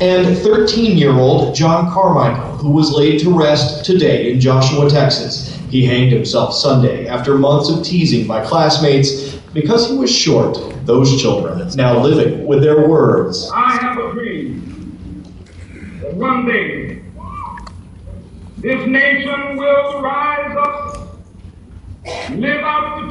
And 13 year old John Carmichael, who was laid to rest today in Joshua, Texas. He hanged himself Sunday after months of teasing by classmates because he was short. Those children now living with their words. I have a dream that one day this nation will rise up, live out the